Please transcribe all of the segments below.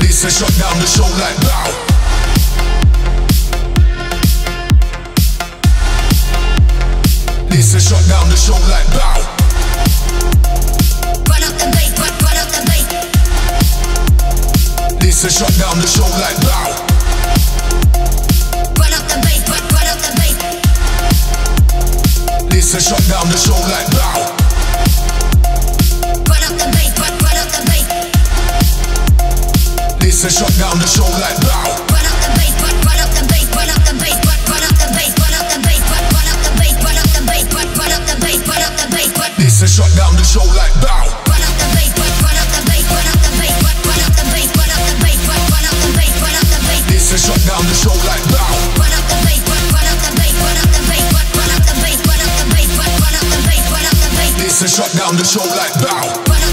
Lisa shut down the show like bow. Shut down the show like bow. Run up the run, run up the shut down the show like bow. This a shut down the show like bow. Run up the bass, run, run up the bass. A shut down the show like bow. Shut down the show like bow.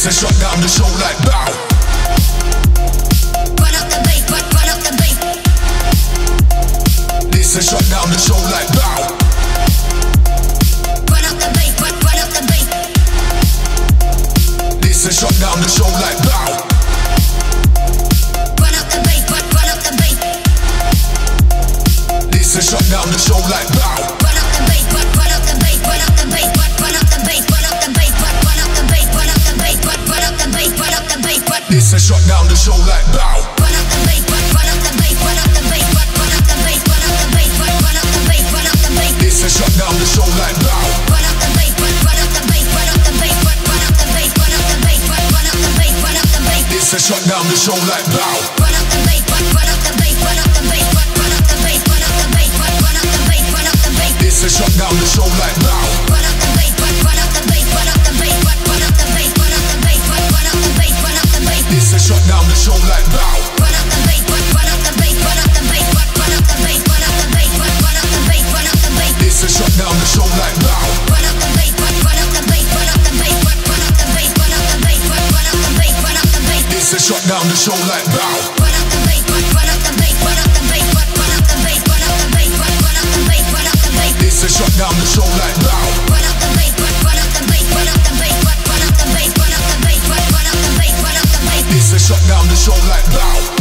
This a shut down the show like bow. Run up the bass, run, run up the bass. This a shut down the show like bow. Run up the bass, run, run up the bass. This a shut down the show like bow. Run up the bass, run, run up the bass. This a shut down the show like bow. This a shut down the show like bow. Run up the bass, run, run up the bass, run up the bass, run, up the bass, run up the bass, run, up the bass, run up the bass. This a shut down the show like bow. Run up the bass, run, run up the bass, run up the bass, run, run up the bass, run up the bass, run, run up the bass, run up the bass. This a shut down the show like bow. Run up the bass, run, up the bass, run up the bass, run, up the bass, run up the bass, run, up the bass, run up the bass. This a shut down the show like bow. Up the bass. This a shut down the show like bow. Run up the bass, run, up the bass, run up the bass, run, up the bass, run up the bass, run, up the bass, run up the bass. This a shut down the show like bow. Run up the bass, run, up the bass, run up the bass, run, up the bass, run up the bass, run, up the bass, run up the bass. This a shut down the show like bow. Run up They shut down the show like bow.